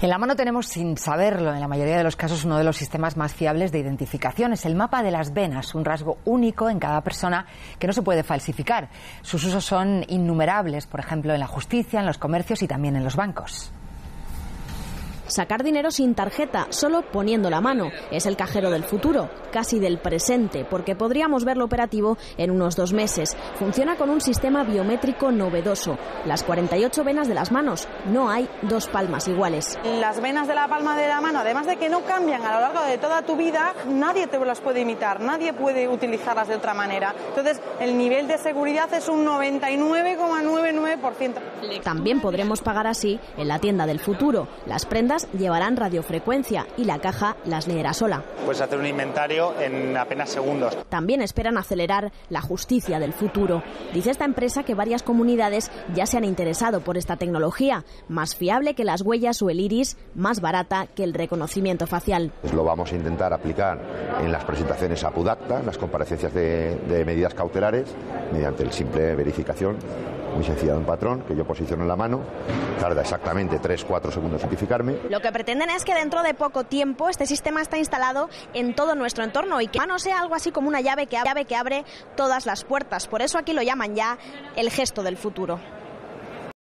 En la mano tenemos, sin saberlo, en la mayoría de los casos, uno de los sistemas más fiables de identificación. Es el mapa de las venas, un rasgo único en cada persona que no se puede falsificar. Sus usos son innumerables, por ejemplo, en la justicia, en los comercios y también en los bancos. Sacar dinero sin tarjeta, solo poniendo la mano. Es el cajero del futuro, casi del presente, porque podríamos verlo operativo en unos dos meses. Funciona con un sistema biométrico novedoso. Las 48 venas de las manos, no hay dos palmas iguales. Las venas de la palma de la mano, además de que no cambian a lo largo de toda tu vida, nadie te las puede imitar, nadie puede utilizarlas de otra manera. Entonces, el nivel de seguridad es un 99,99%. También podremos pagar así en la tienda del futuro. Las prendas llevarán radiofrecuencia y la caja las leerá sola. Puedes hacer un inventario en apenas segundos. También esperan acelerar la justicia del futuro. Dice esta empresa que varias comunidades ya se han interesado por esta tecnología, más fiable que las huellas o el iris, más barata que el reconocimiento facial. Pues lo vamos a intentar aplicar en las presentaciones a PUDACTA, en las comparecencias de, de medidas cautelares, mediante el simple verificación muy sencilla de un patrón que yo posiciono en la mano, tarda exactamente 3-4 segundos en identificarme. Lo que pretenden es que dentro de poco tiempo este sistema está instalado en todo nuestro entorno y que mano sea algo así como una llave que, llave que abre todas las puertas. Por eso aquí lo llaman ya el gesto del futuro.